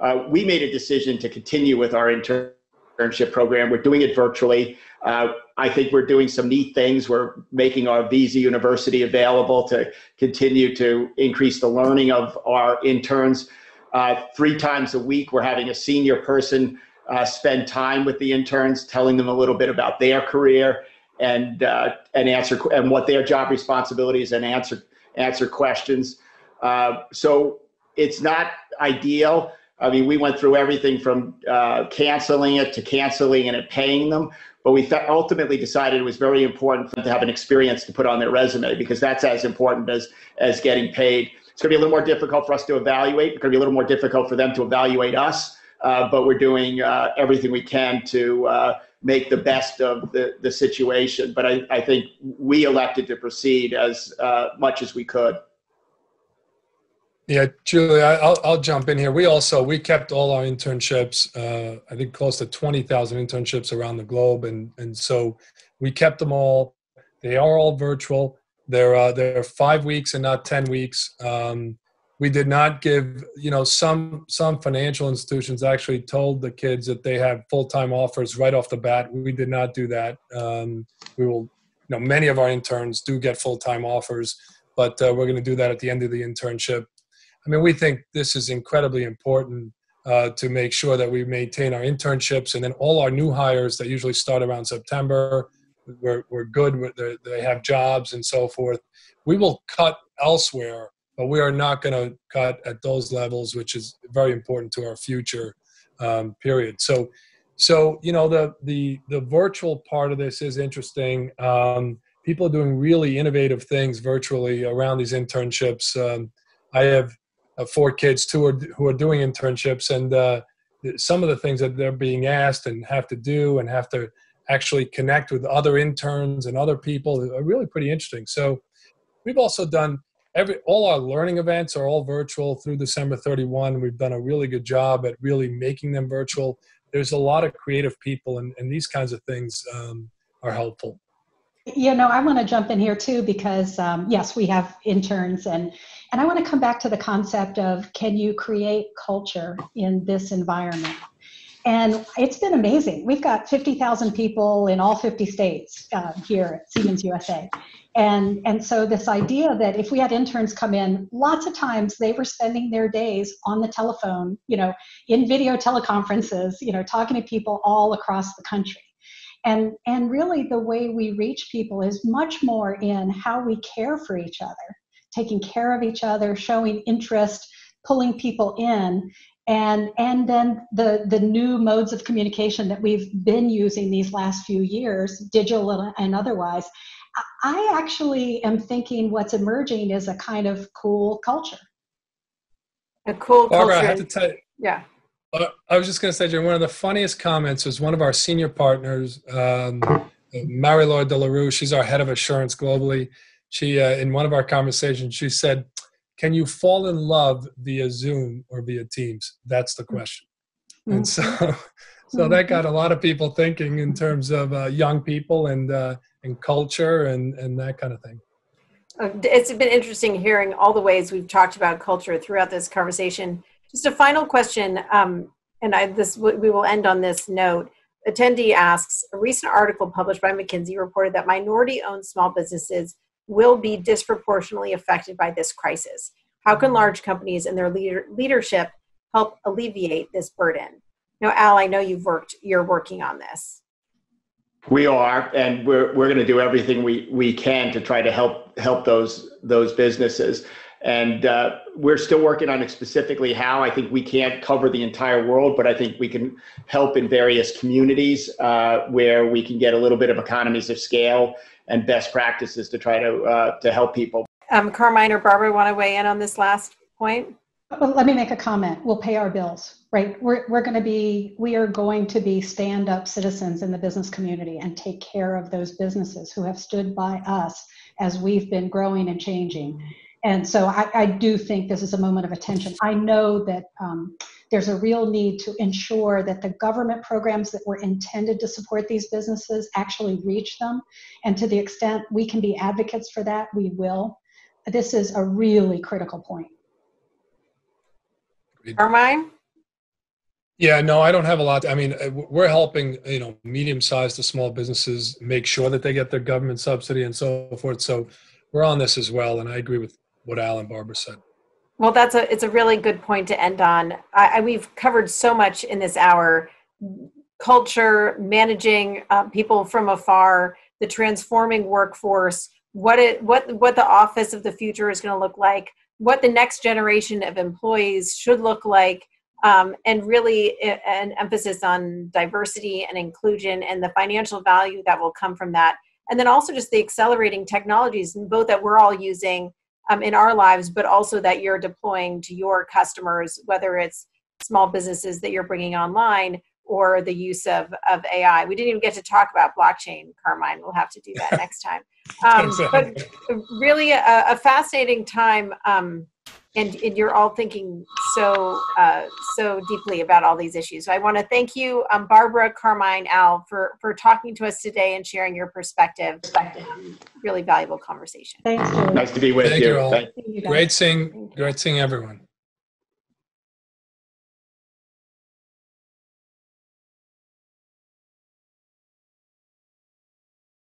Uh, we made a decision to continue with our internship program. We're doing it virtually. Uh, I think we're doing some neat things. We're making our Visa University available to continue to increase the learning of our interns. Uh, three times a week, we're having a senior person uh, spend time with the interns, telling them a little bit about their career and uh, and answer and what their job responsibilities and answer answer questions. Uh, so it's not ideal. I mean, we went through everything from uh, canceling it to canceling and paying them, but we th- ultimately decided it was very important for them to have an experience to put on their resume because that's as important as as getting paid. It's going to be a little more difficult for us to evaluate. It's going to be a little more difficult for them to evaluate us, uh, but we're doing uh, everything we can to uh, make the best of the, the situation. But I, I think we elected to proceed as uh, much as we could. Yeah, Julie, I'll, I'll jump in here. We also we kept all our internships. Uh, I think close to twenty thousand internships around the globe, and and so we kept them all. They are all virtual. They're they're five weeks and not ten weeks. Um, we did not give you know some some financial institutions actually told the kids that they have full time offers right off the bat. We did not do that. Um, we will. You know, many of our interns do get full time offers, but uh, we're going to do that at the end of the internship. I mean, we think this is incredibly important uh, to make sure that we maintain our internships and then all our new hires that usually start around September. We're, we're good, with they have jobs and so forth. We will cut elsewhere, but we are not going to cut at those levels, which is very important to our future um, period. So, so you know the the the virtual part of this is interesting. Um, people are doing really innovative things virtually around these internships. Um, I have uh, four kids too are, who are doing internships and uh, some of the things that they're being asked and have to do and have to actually connect with other interns and other people are really pretty interesting so we've also done every all our learning events are all virtual through december 31 we've done a really good job at really making them virtual. There's a lot of creative people and, and these kinds of things um, are helpful. You know i want to jump in here too because um, yes we have interns and and I want to come back to the concept of can you create culture in this environment? And it's been amazing. We've got 50,000 people in all 50 states uh, here at Siemens USA. And, and so this idea that if we had interns come in, lots of times they were spending their days on the telephone, you know, in video teleconferences, you know, talking to people all across the country. And, and really the way we reach people is much more in how we care for each other taking care of each other, showing interest, pulling people in. And, and then the, the new modes of communication that we've been using these last few years, digital and otherwise, I actually am thinking what's emerging is a kind of cool culture. A cool Barbara, culture. I have to tell you. Yeah. Uh, I was just going to say, Jim, one of the funniest comments was one of our senior partners, um, Marie-Laure Delarue. She's our head of assurance globally she uh, in one of our conversations she said can you fall in love via zoom or via teams? That's the question. Mm-hmm. and so so that got a lot of people thinking in terms of uh, young people and uh, and culture and and that kind of thing. Uh, it's been interesting hearing all the ways we've talked about culture throughout this conversation. Just a final question um, and I, this we will end on this note. Attendee asks a recent article published by mckinsey reported that minority owned small businesses will be disproportionately affected by this crisis. How can large companies and their leader, leadership help alleviate this burden? Now, Al, I know you've worked, you're working on this. We are, and we're, we're going to do everything we, we can to try to help help those those businesses. And uh, we're still working on it specifically how. I think we can't cover the entire world, but I think we can help in various communities uh, where we can get a little bit of economies of scale and best practices to try to uh, to help people. Um, Carmine or Barbara want to weigh in on this last point? Well, let me make a comment. We'll pay our bills, right? We're, we're going to be, we are going to be stand up citizens in the business community and take care of those businesses who have stood by us as we've been growing and changing. And so I, I do think this is a moment of attention. I know that um, there's a real need to ensure that the government programs that were intended to support these businesses actually reach them. And to the extent we can be advocates for that, we will. This is a really critical point. Carmine? Yeah, no, I don't have a lot. I mean, uh, we're helping, you know, medium-sized to small businesses make sure that they get their government subsidy and so forth. So we're on this as well, and I agree with what Al and Barbara said. Well, that's a it's a really good point to end on. I, I we've covered so much in this hour: culture, managing uh, people from afar, the transforming workforce, what it what what the office of the future is going to look like, what the next generation of employees should look like, um, and really an emphasis on diversity and inclusion and the financial value that will come from that and then also just the accelerating technologies both that we're all using um, in our lives but also that you're deploying to your customers whether it's small businesses that you're bringing online or the use of, of ai we didn't even get to talk about blockchain carmine. We'll have to do that next time. Um, but really a, a fascinating time um, and, and you're all thinking so uh, so deeply about all these issues. So I want to thank you, um, Barbara, Carmine, Al, for for talking to us today and sharing your perspective. Um, really valuable conversation. Thanks. Nice to be with Thank you. you all. Thank Great seeing, great seeing everyone.